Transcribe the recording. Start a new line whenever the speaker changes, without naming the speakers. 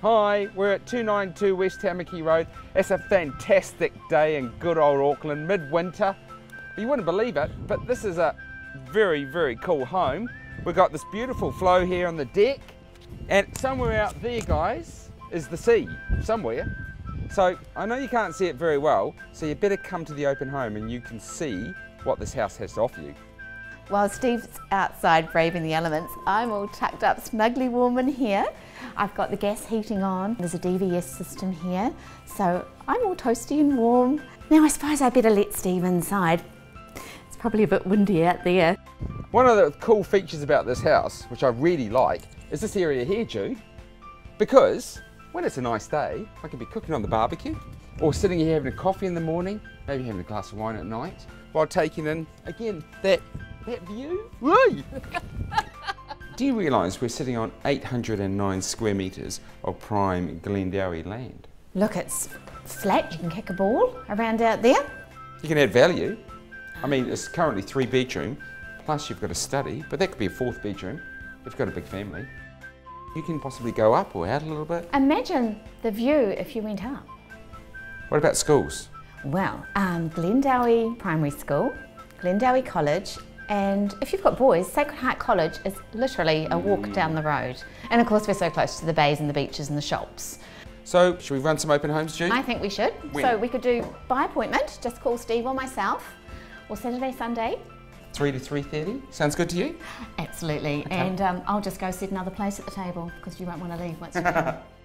Hi, we're at 292 West Tamaki Road. It's a fantastic day in good old Auckland, midwinter. You wouldn't believe it, but this is a very, very cool home. We've got this beautiful flow here on the deck, and somewhere out there, guys, is the sea, somewhere. So I know you can't see it very well, so you better come to the open home and you can see what this house has to offer you.
While Steve's outside braving the elements, I'm all tucked up snugly warm in here. I've got the gas heating on. There's a DVS system here, so I'm all toasty and warm. Now I suppose I better let Steve inside. It's probably a bit windy out there.
One of the cool features about this house, which I really like, is this area here, Jude. Because when it's a nice day, I can be cooking on the barbecue or sitting here having a coffee in the morning, maybe having a glass of wine at night, while taking in, again, that, that view. Do you realise we're sitting on 809 square metres of prime Glendowie land?
Look, it's flat. You can kick a ball around out there.
You can add value. I mean, it's currently three bedroom, plus you've got a study, but that could be a fourth bedroom if you've got a big family. You can possibly go up or out a little bit.
Imagine the view if you went up.
What about schools?
Well, um, Glendowie Primary School, Glendowie College, and if you've got boys, Sacred Heart College is literally a walk down the road. And of course, we're so close to the bays and the beaches and the shops.
So, should we run some open homes, Jude?
I think we should.
When?
So we could do by appointment, just call Steve or myself, or Saturday, Sunday.
3 to 3.30? Sounds good to you?
Absolutely. And um, I'll just go sit another place at the table because you won't want to leave once you're done.